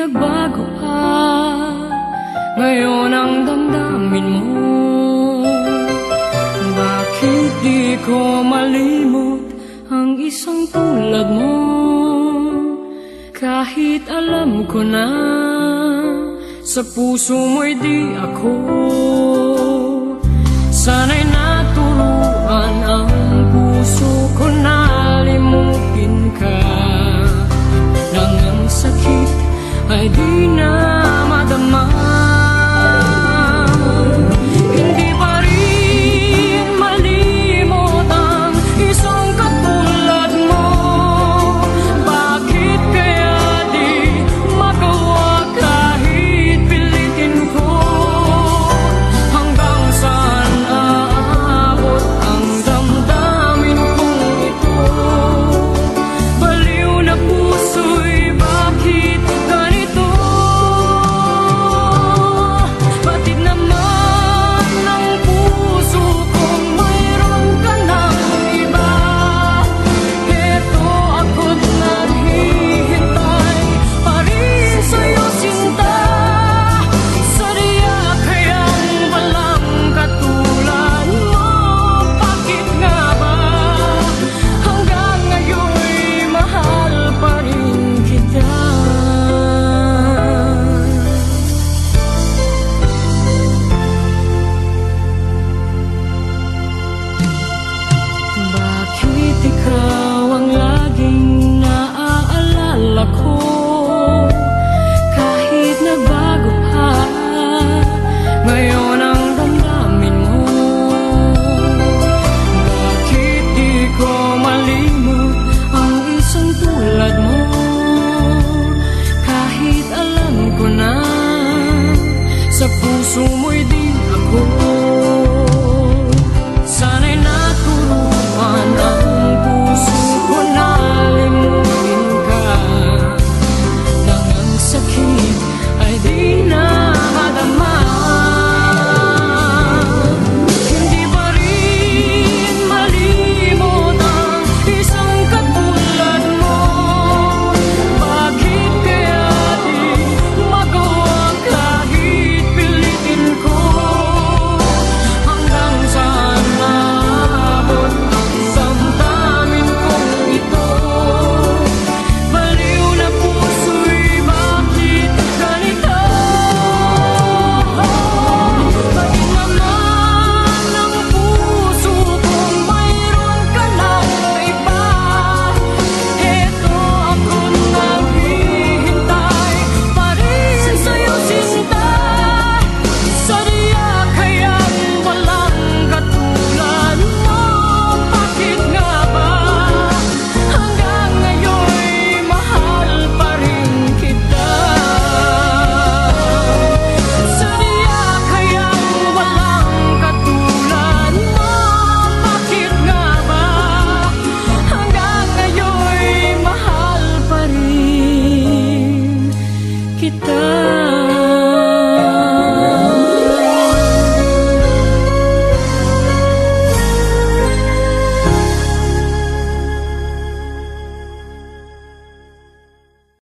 nagbago pa Ngayon ang damdamin mo. Bakit di ko malimot Ang isang tulad mo? Kahit alam ko na Sa puso mo'y di ako phải đi nào puso mo'y di ako.